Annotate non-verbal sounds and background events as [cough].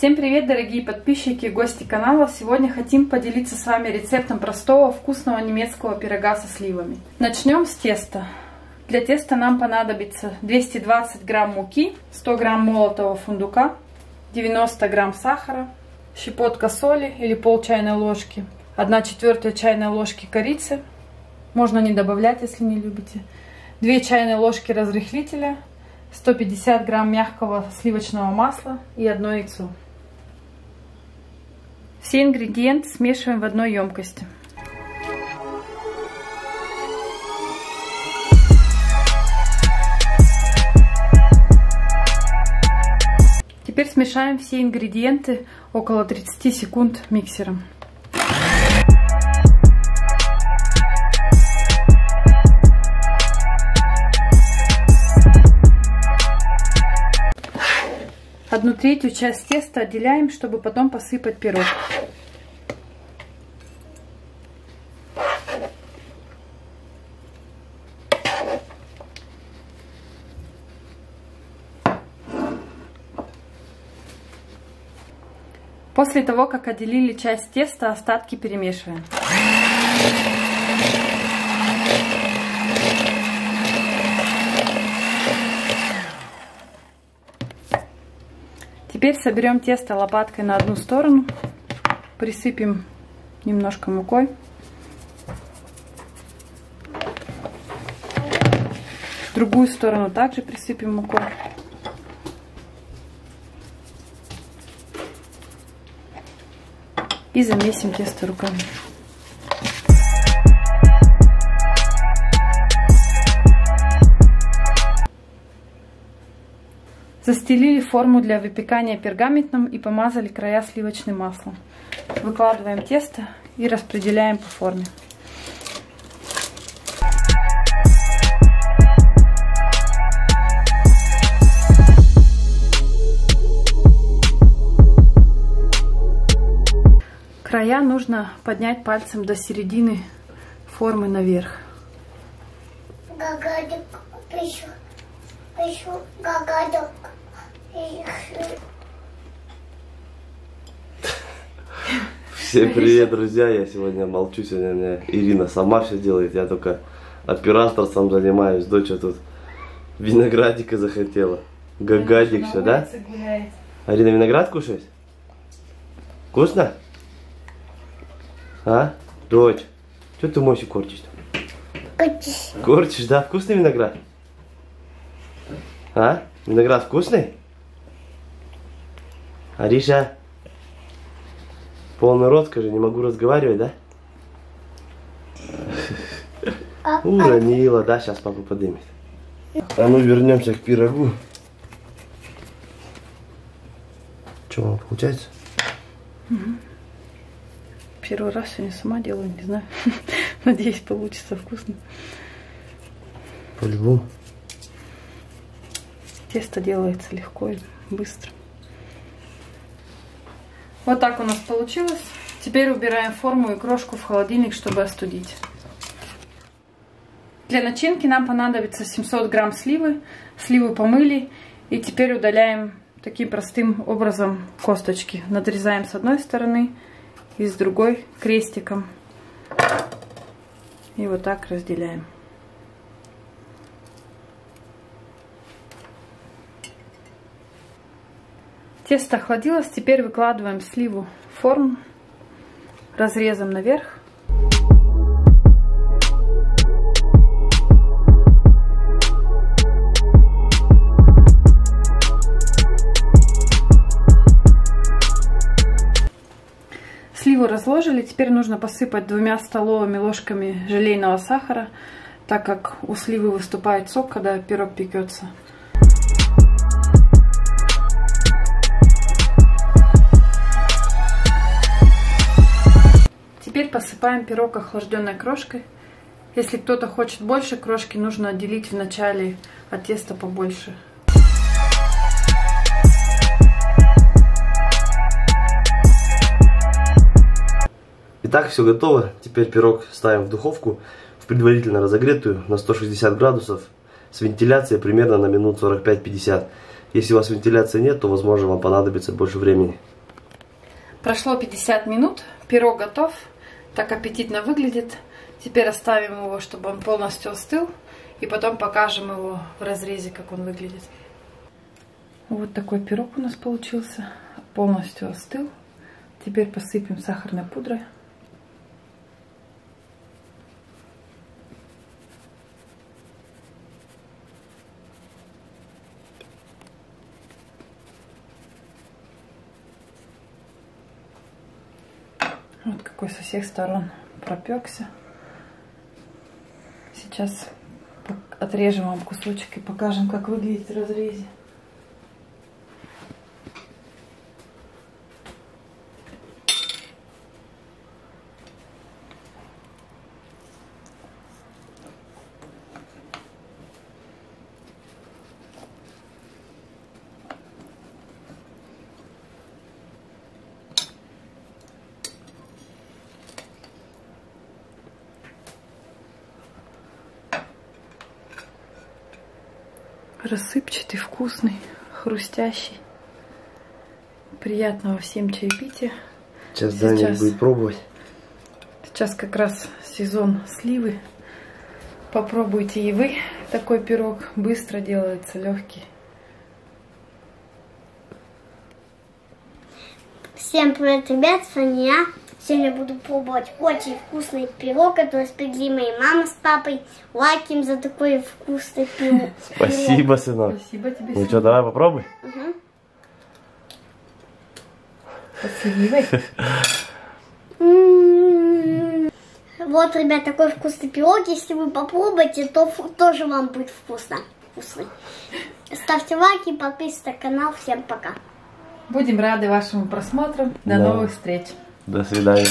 Всем привет, дорогие подписчики и гости канала! Сегодня хотим поделиться с вами рецептом простого вкусного немецкого пирога со сливами. Начнем с теста. Для теста нам понадобится 220 грамм муки, 100 грамм молотого фундука, 90 грамм сахара, щепотка соли или пол чайной ложки, 1 четвертая чайной ложки корицы, можно не добавлять, если не любите, 2 чайные ложки разрыхлителя, 150 грамм мягкого сливочного масла и одно яйцо. Все ингредиенты смешиваем в одной емкости. Теперь смешаем все ингредиенты около 30 секунд миксером. Одну третью часть теста отделяем, чтобы потом посыпать пирог. После того, как отделили часть теста, остатки перемешиваем. Теперь соберем тесто лопаткой на одну сторону, присыпем немножко мукой. В другую сторону также присыпем мукой. И замесим тесто руками. Застелили форму для выпекания пергаментом и помазали края сливочным маслом. Выкладываем тесто и распределяем по форме. Края нужно поднять пальцем до середины формы наверх. Гагадок, пишу, пишу, гагадок. Всем привет, друзья! Я сегодня молчу, сегодня мне Ирина сама все делает, я только операторством занимаюсь, дочь тут виноградика захотела. Гагадик все, да? Арина виноград кушает? Вкусно? А? Дочь, что ты мощи корчишь? Корчишь. Корчишь, да? Вкусный виноград? А? Виноград вкусный? Ариша, полный рот, скажи, не могу разговаривать, да? Уронила, да? Сейчас папа поднимет. А ну вернемся к пирогу. Что, получается? Первый раз сегодня сама делаю, не знаю. [laughs] Надеюсь, получится вкусно. По-любому. Тесто делается легко и быстро. Вот так у нас получилось. Теперь убираем форму и крошку в холодильник, чтобы остудить. Для начинки нам понадобится 700 грамм сливы. Сливы помыли. И теперь удаляем таким простым образом косточки. Надрезаем с одной стороны и с другой крестиком. И вот так разделяем. Тесто охладилось, теперь выкладываем сливу в форму разрезом наверх. Сливу разложили, теперь нужно посыпать двумя столовыми ложками желейного сахара, так как у сливы выступает сок, когда пирог пекется. Теперь посыпаем пирог охлажденной крошкой. Если кто-то хочет больше крошки, нужно отделить в начале от теста побольше. Итак, все готово. Теперь пирог ставим в духовку в предварительно разогретую на 160 градусов с вентиляцией примерно на минут 45-50. Если у вас вентиляции нет, то, возможно, вам понадобится больше времени. Прошло 50 минут, пирог готов, так аппетитно выглядит. Теперь оставим его, чтобы он полностью остыл, и потом покажем его в разрезе, как он выглядит. Вот такой пирог у нас получился, полностью остыл. Теперь посыпем сахарной пудрой. Вот какой со всех сторон пропекся. Сейчас отрежем вам кусочек и покажем, как выглядит в разрезе. Рассыпчатый, вкусный, хрустящий. Приятного всем чаепития. Сейчас, Сейчас Даня будет пробовать. Сейчас как раз сезон сливы. Попробуйте и вы такой пирог. Быстро делается, легкий. Всем привет, ребят, с вами я. Сегодня буду пробовать очень вкусный пирог, который спекли мои мама с папой. Лайк им за такой вкусный пирог. [laughs] Спасибо, сынок. Спасибо тебе, Ну что, давай попробуй. Угу. Спасибо. Вот, ребят, такой вкусный пирог. Если вы попробуете, то тоже вам будет вкусно. Вкусный. Ставьте лайки, подписывайтесь на канал. Всем пока. Будем рады вашему просмотру. До да. новых встреч. До свидания.